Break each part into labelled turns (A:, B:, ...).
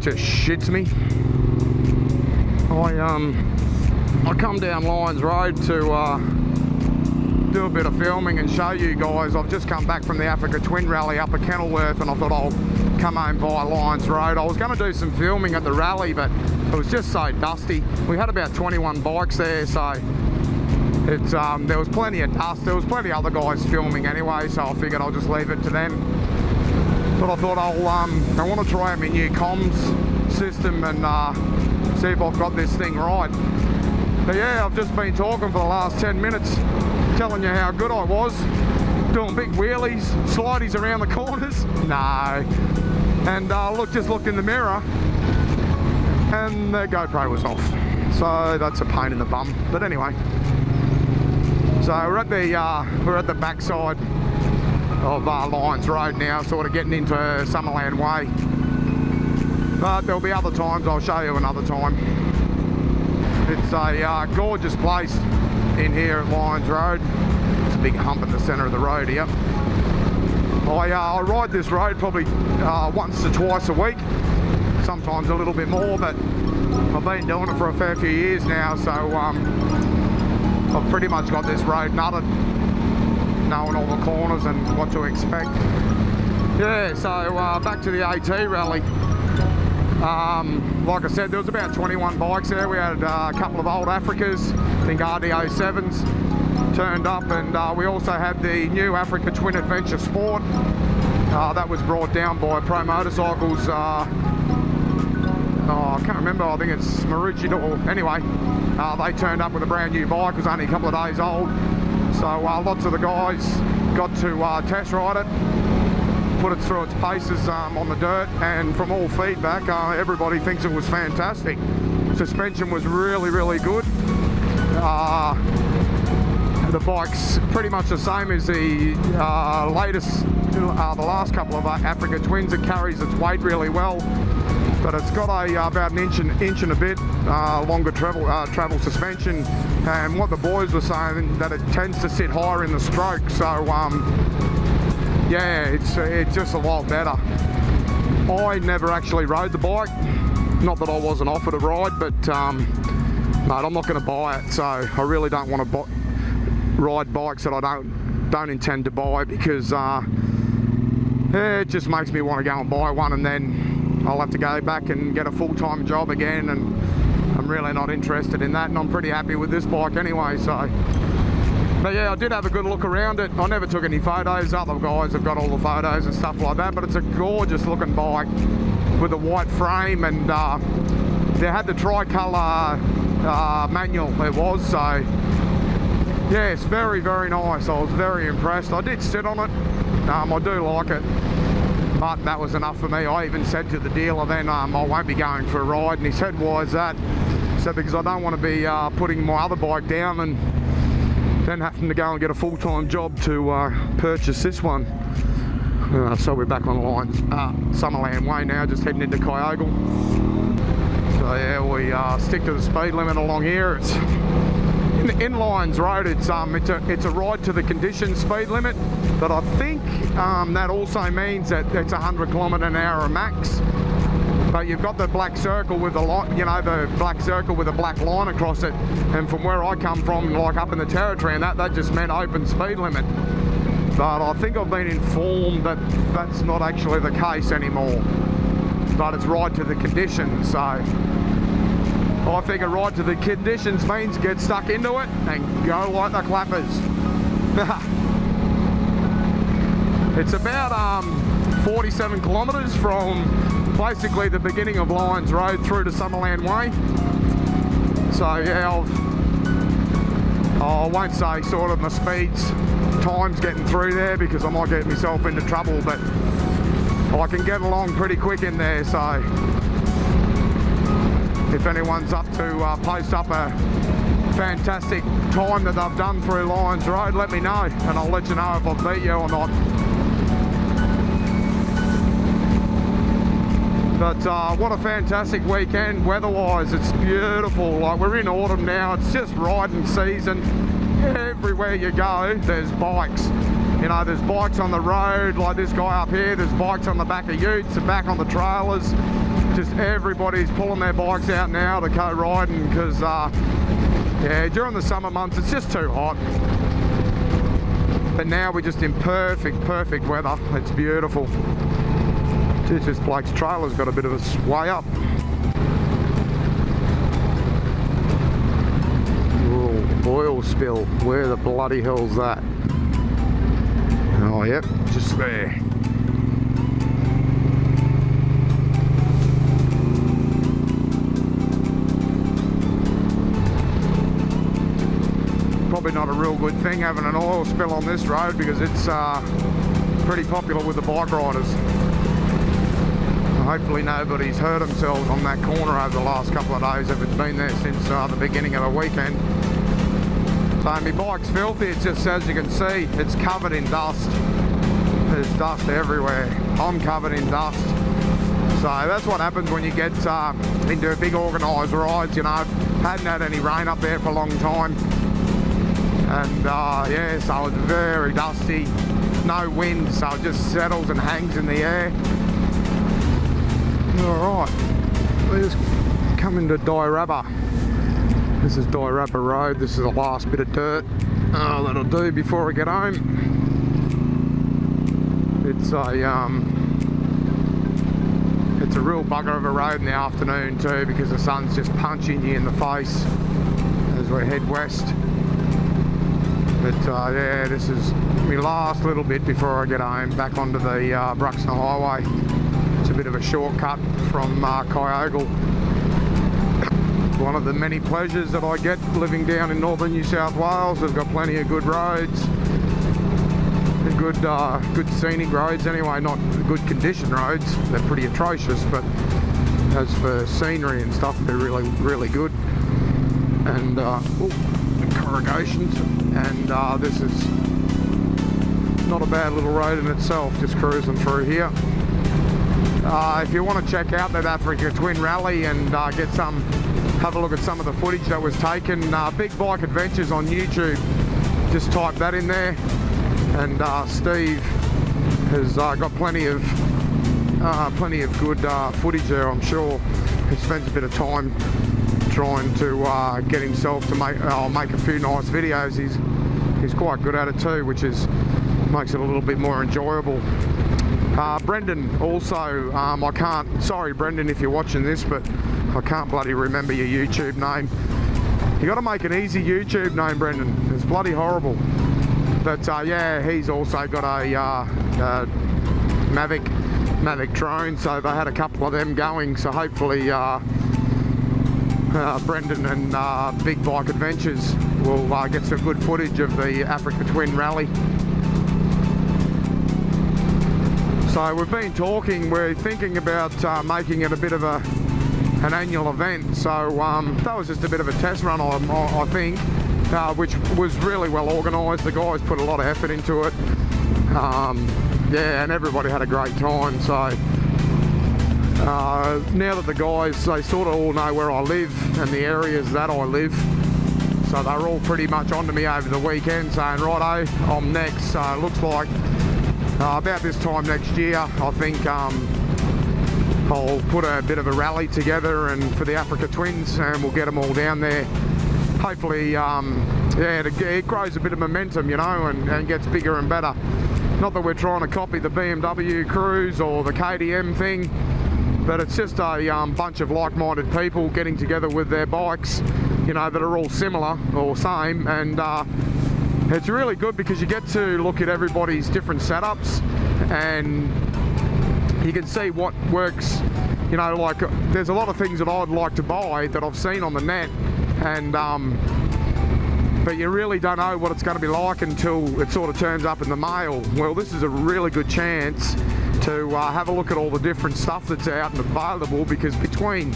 A: just shits me. I um I come down Lions Road to uh, do a bit of filming and show you guys. I've just come back from the Africa Twin Rally up at Kenilworth and I thought I'll come home via Lions Road. I was going to do some filming at the rally but it was just so dusty. We had about 21 bikes there so it's um, there was plenty of dust. There was plenty of other guys filming anyway so I figured I'll just leave it to them. But I thought I'll um, I want to try out my new comms system and uh, see if I've got this thing right. But yeah, I've just been talking for the last 10 minutes, telling you how good I was, doing big wheelies, slideys around the corners. No. And uh, look, just looked in the mirror, and the GoPro was off. So that's a pain in the bum. But anyway, so we're at the uh, we're at the backside of uh, Lions Road now, sort of getting into Summerland Way. But there'll be other times. I'll show you another time. It's a uh, gorgeous place in here at Lions Road. It's a big hump in the centre of the road here. I, uh, I ride this road probably uh, once or twice a week, sometimes a little bit more, but I've been doing it for a fair few years now, so um, I've pretty much got this road nutted, knowing all the corners and what to expect. Yeah, so uh, back to the AT rally. Um, like I said, there was about 21 bikes there. We had uh, a couple of old Africas, I think RD07s turned up, and uh, we also had the new Africa Twin Adventure Sport. Uh, that was brought down by Pro Motorcycles. Uh, oh, I can't remember. I think it's Marucci. Or anyway, uh, they turned up with a brand new bike. It was only a couple of days old, so uh, lots of the guys got to test ride it put it through its paces um, on the dirt and from all feedback uh, everybody thinks it was fantastic. Suspension was really really good. Uh, the bike's pretty much the same as the uh, latest uh, the last couple of uh, Africa Twins. It carries its weight really well but it's got a uh, about an inch and inch and a bit longer travel travel suspension and what the boys were saying that it tends to sit higher in the stroke so um, yeah, it's, it's just a lot better. I never actually rode the bike. Not that I wasn't offered a ride, but um, I'm not going to buy it. So I really don't want to ride bikes that I don't don't intend to buy because uh, it just makes me want to go and buy one and then I'll have to go back and get a full-time job again and I'm really not interested in that and I'm pretty happy with this bike anyway so but yeah, I did have a good look around it. I never took any photos. Other guys have got all the photos and stuff like that. But it's a gorgeous looking bike with a white frame and uh, they had the tricolour uh, manual it was. So yeah, it's very, very nice. I was very impressed. I did sit on it. Um, I do like it. But that was enough for me. I even said to the dealer then, um, I won't be going for a ride. And he said, why is that? I said, because I don't want to be uh, putting my other bike down and then having to go and get a full-time job to uh, purchase this one. Uh, so we're back on the line uh, Summerland Way now, just heading into Kyogle. So yeah, we uh, stick to the speed limit along here. It's in, in Lions Road. It's um, it's a it's a ride to the conditioned speed limit, but I think um, that also means that it's 100 kilometre an hour max but you've got the black circle with the you know, the black circle with a black line across it. And from where I come from, like up in the territory, and that, that just meant open speed limit. But I think I've been informed that that's not actually the case anymore. But it's right to the conditions, so I figure right to the conditions means get stuck into it and go like the clappers. it's about um, 47 kilometres from basically the beginning of Lions Road through to Summerland Way. So yeah, I've, I won't say sort of my speeds, times getting through there because I might get myself into trouble, but I can get along pretty quick in there. So if anyone's up to uh, post up a fantastic time that they've done through Lions Road, let me know and I'll let you know if I've beat you or not. But uh, what a fantastic weekend weather-wise. It's beautiful. Like we're in autumn now. It's just riding season. Everywhere you go, there's bikes. You know, there's bikes on the road, like this guy up here. There's bikes on the back of utes and back on the trailers. Just everybody's pulling their bikes out now to go riding because, uh, yeah, during the summer months it's just too hot. But now we're just in perfect, perfect weather. It's beautiful. Jeez, this Blake's trailer's got a bit of a sway up. Ooh, oil spill. Where the bloody hell's that? Oh, yep, just there. Probably not a real good thing having an oil spill on this road because it's uh, pretty popular with the bike riders. Hopefully nobody's hurt themselves on that corner over the last couple of days if it's been there since uh, the beginning of the weekend. So my bike's filthy, it's just as you can see, it's covered in dust. There's dust everywhere. I'm covered in dust. So that's what happens when you get uh, into a big organised rides, you know. Hadn't had any rain up there for a long time. And uh, yeah, so it's very dusty. No wind, so it just settles and hangs in the air. Alright, let's come into Dyraaba. This is Dyraaba Road. This is the last bit of dirt uh, that'll do before I get home. It's a um, it's a real bugger of a road in the afternoon too because the sun's just punching you in the face as we head west. But uh, yeah, this is my last little bit before I get home back onto the uh, Bruxner Highway. It's a bit of a shortcut from uh, Kyogle. One of the many pleasures that I get living down in northern New South Wales. We've got plenty of good roads, good, uh, good scenic roads anyway. Not good condition roads. They're pretty atrocious, but as for scenery and stuff, they're really, really good. And uh, and uh, this is not a bad little road in itself. Just cruising through here. Uh, if you want to check out that Africa Twin Rally and uh, get some, have a look at some of the footage that was taken, uh, Big Bike Adventures on YouTube, just type that in there. And uh, Steve has uh, got plenty of plenty of good footage there, I'm sure. He spends a bit of time trying to get himself to make make a few nice videos. He's he's quite good at it too, which is makes it a little bit more enjoyable. Uh, Brendan also, um, I can't, sorry Brendan if you're watching this, but I can't bloody remember your YouTube name. You got to make an easy YouTube name, Brendan. It's bloody horrible. But uh, yeah, he's also got a uh, uh, Mavic, Mavic drone, so they had a couple of them going. So hopefully uh, uh, Brendan and uh, Big Bike Adventures will get some good footage of the Africa Twin Rally. So we've been talking, we're thinking about uh, making it a bit of a an annual event. So um, that was just a bit of a test run, I, I think, uh, which was really well organised. The guys put a lot of effort into it. Um, yeah, and everybody had a great time. So uh, now that the guys, they sort of all know where I live and the areas that I live. So they're all pretty much onto me over the weekend saying, righto, I'm next. So it looks like uh, about this time next year, I think um, I'll put a bit of a rally together and for the Africa Twins and we'll get them all down there. Hopefully, um, yeah, it, it, grows a bit of momentum, you know, and, and, gets bigger and better. Not that we're trying to copy the BMW Cruise or the KTM thing, but it's just a um, bunch of like-minded people getting together with their bikes, you know, that are all similar or same, and uh, it's really good because you get to look at everybody's different setups and you can see what works you know like there's a lot of things that I'd like to buy that I've seen on the net and um, but you really don't know what it's going to be like until it sort of turns up in the mail. Well this is a really good chance to uh, have a look at all the different stuff that's out and available because between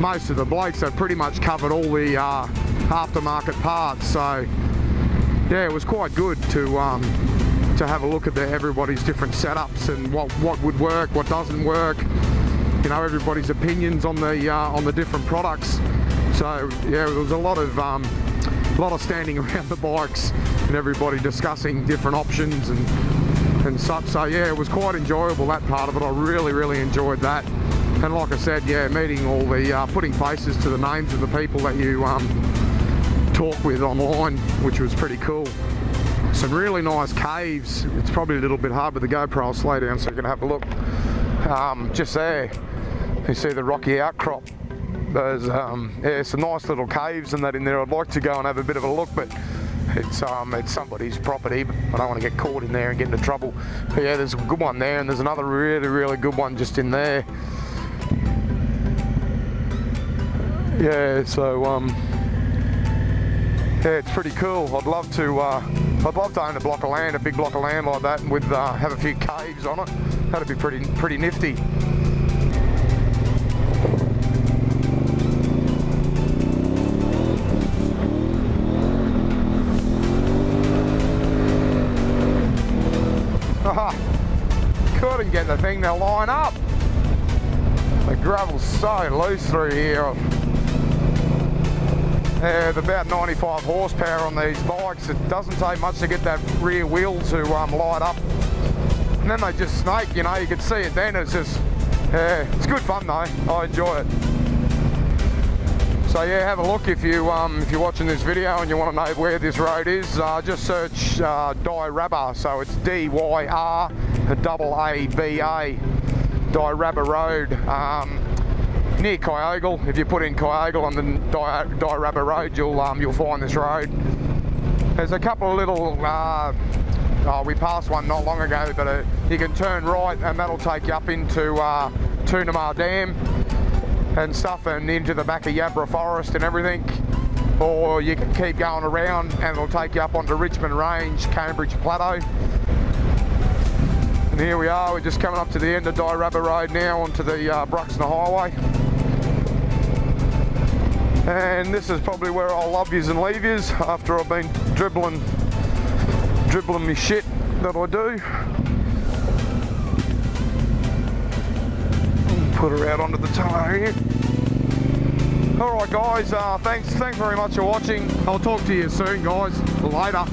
A: most of the blokes have pretty much covered all the uh, aftermarket parts so yeah, it was quite good to um, to have a look at the, everybody's different setups and what what would work, what doesn't work. You know, everybody's opinions on the uh, on the different products. So yeah, there was a lot of um, a lot of standing around the bikes and everybody discussing different options and and such. So yeah, it was quite enjoyable that part of it. I really really enjoyed that. And like I said, yeah, meeting all the, uh, putting faces to the names of the people that you um, talk with online, which was pretty cool. Some really nice caves. It's probably a little bit hard with the GoPro. I'll slow down so you can have a look. Um, just there, you see the rocky outcrop. There's um, yeah, some nice little caves and that in there. I'd like to go and have a bit of a look, but it's um, it's somebody's property. But I don't want to get caught in there and get into trouble. But yeah, there's a good one there, and there's another really, really good one just in there. Yeah, so um, yeah, it's pretty cool. I'd love to. Uh, I'd love to own a block of land, a big block of land like that, with uh, have a few caves on it. That'd be pretty pretty nifty. The thing to line up. The gravel's so loose through here. Yeah, about 95 horsepower on these bikes. It doesn't take much to get that rear wheel to um, light up. And then they just snake, you know, you can see it then. It's just, yeah, it's good fun though. I enjoy it. So yeah, have a look if you um, if you're watching this video and you want to know where this road is. Uh, just search uh, Dyraaba. So it's D R double A B A. Dyraaba Road. Um, near Kyogle. If you put in Kyogle on the Di Dyraaba Road, you'll um, you'll find this road. There's a couple of little. Uh, oh, we passed one not long ago, but uh, you can turn right and that'll take you up into uh, Toonumbar Dam and stuff and into the back of Yabbra Forest and everything. Or you can keep going around and it'll take you up onto Richmond Range, Cambridge Plateau. And here we are, we're just coming up to the end of Dyraaba Road now onto the uh, Bruxner Highway. And this is probably where I'll love yous and leave yous after I've been dribbling, dribbling me shit that I do. Put her out onto the tar here. All right, guys. Uh, thanks. Thanks very much for watching. I'll talk to you soon, guys. Later.